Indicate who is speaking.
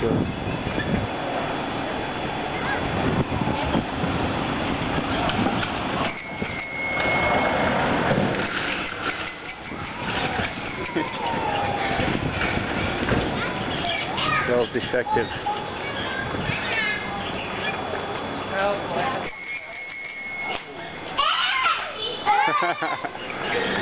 Speaker 1: sure. well defective. Oh